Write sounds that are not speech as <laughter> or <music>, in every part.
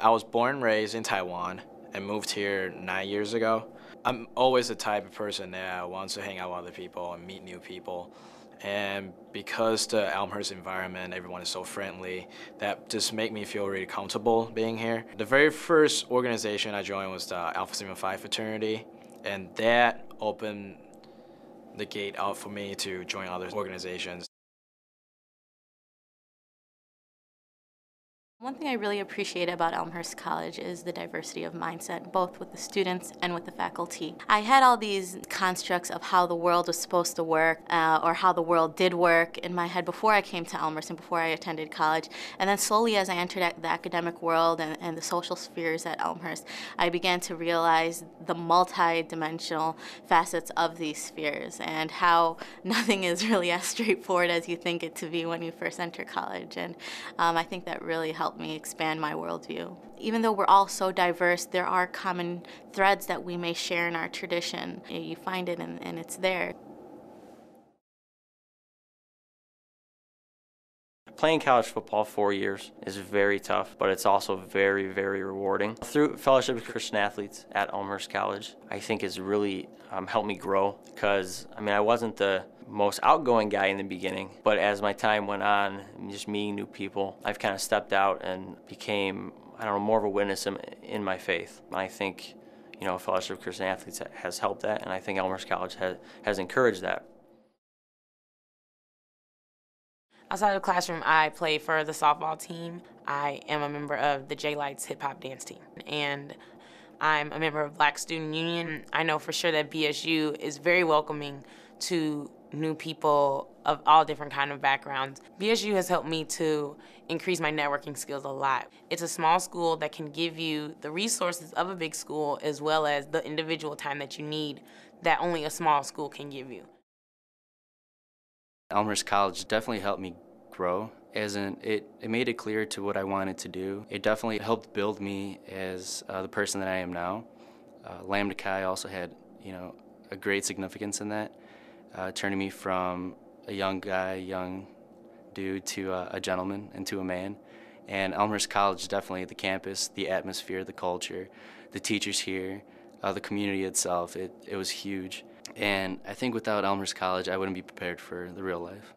I was born and raised in Taiwan and moved here nine years ago. I'm always the type of person that wants to hang out with other people and meet new people. And because the Elmhurst environment, everyone is so friendly, that just make me feel really comfortable being here. The very first organization I joined was the Alpha Sigma Phi fraternity, and that opened the gate out for me to join other organizations. One thing I really appreciate about Elmhurst College is the diversity of mindset, both with the students and with the faculty. I had all these constructs of how the world was supposed to work uh, or how the world did work in my head before I came to Elmhurst and before I attended college. And then slowly, as I entered the academic world and, and the social spheres at Elmhurst, I began to realize the multi-dimensional facets of these spheres and how <laughs> nothing is really as straightforward as you think it to be when you first enter college. And um, I think that really helped me expand my worldview. Even though we're all so diverse, there are common threads that we may share in our tradition. You find it and, and it's there. Playing college football four years is very tough, but it's also very, very rewarding. Through Fellowship of Christian Athletes at Elmhurst College, I think has really um, helped me grow because, I mean, I wasn't the most outgoing guy in the beginning, but as my time went on, just meeting new people, I've kind of stepped out and became, I don't know, more of a witness in, in my faith. And I think, you know, Fellowship of Christian Athletes has helped that, and I think Elmhurst College has, has encouraged that. Outside of the classroom, I play for the softball team. I am a member of the J Lights hip hop dance team. And I'm a member of Black Student Union. I know for sure that BSU is very welcoming to new people of all different kind of backgrounds. BSU has helped me to increase my networking skills a lot. It's a small school that can give you the resources of a big school as well as the individual time that you need that only a small school can give you. Elmhurst College definitely helped me grow as in it, it made it clear to what I wanted to do. It definitely helped build me as uh, the person that I am now. Uh, Lambda Chi also had, you know, a great significance in that uh, turning me from a young guy, young dude, to a, a gentleman and to a man. And Elmhurst College, definitely the campus, the atmosphere, the culture, the teachers here, uh, the community itself, it, it was huge. And I think without Elmhurst College, I wouldn't be prepared for the real life.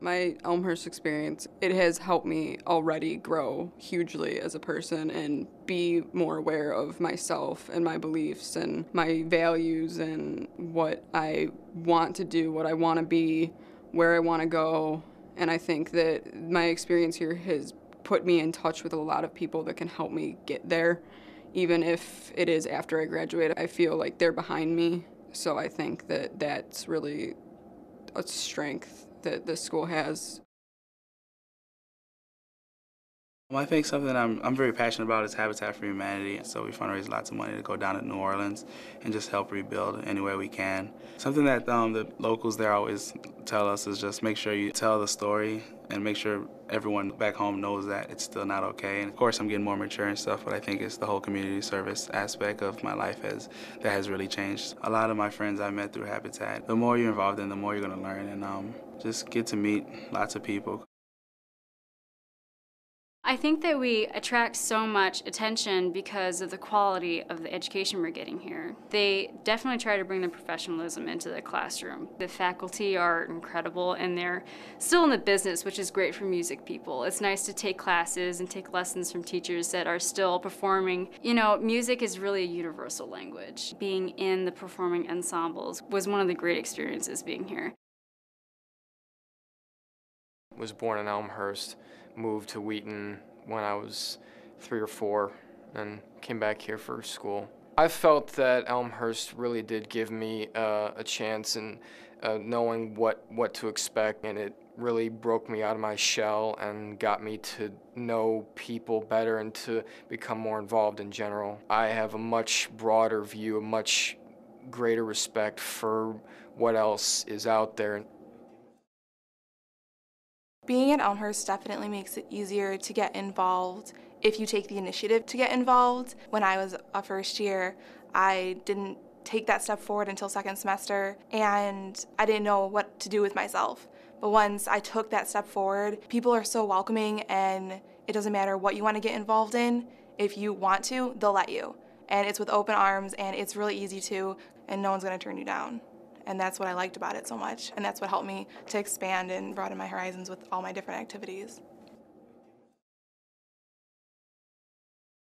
My Elmhurst experience, it has helped me already grow hugely as a person and be more aware of myself and my beliefs and my values and what I want to do, what I want to be, where I want to go. And I think that my experience here has put me in touch with a lot of people that can help me get there. Even if it is after I graduate, I feel like they're behind me. So I think that that's really a strength that the school has. Well, I think something I'm, I'm very passionate about is Habitat for Humanity. So we fundraise lots of money to go down to New Orleans and just help rebuild any way we can. Something that um, the locals there always tell us is just make sure you tell the story and make sure everyone back home knows that it's still not okay. And of course, I'm getting more mature and stuff, but I think it's the whole community service aspect of my life has that has really changed. A lot of my friends I met through Habitat. The more you're involved in, the more you're going to learn, and um, just get to meet lots of people. I think that we attract so much attention because of the quality of the education we're getting here. They definitely try to bring the professionalism into the classroom. The faculty are incredible and they're still in the business, which is great for music people. It's nice to take classes and take lessons from teachers that are still performing. You know, music is really a universal language. Being in the performing ensembles was one of the great experiences being here was born in Elmhurst, moved to Wheaton when I was three or four, and came back here for school. I felt that Elmhurst really did give me uh, a chance in uh, knowing what, what to expect, and it really broke me out of my shell and got me to know people better and to become more involved in general. I have a much broader view, a much greater respect for what else is out there. Being at Elmhurst definitely makes it easier to get involved if you take the initiative to get involved. When I was a first year, I didn't take that step forward until second semester and I didn't know what to do with myself. But once I took that step forward, people are so welcoming and it doesn't matter what you want to get involved in. If you want to, they'll let you. And it's with open arms and it's really easy to, and no one's going to turn you down. And that's what I liked about it so much. And that's what helped me to expand and broaden my horizons with all my different activities.